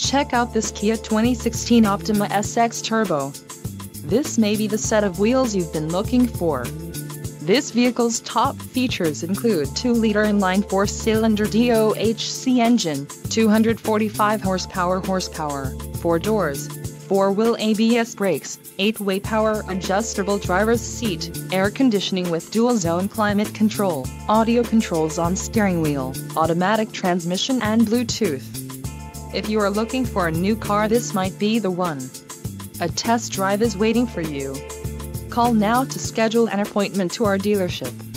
Check out this Kia 2016 Optima SX Turbo. This may be the set of wheels you've been looking for. This vehicle's top features include 2-liter inline 4-cylinder DOHC engine, 245 horsepower horsepower, 4 doors, 4-wheel ABS brakes, 8-way power adjustable driver's seat, air conditioning with dual-zone climate control, audio controls on steering wheel, automatic transmission and Bluetooth. If you are looking for a new car this might be the one. A test drive is waiting for you. Call now to schedule an appointment to our dealership.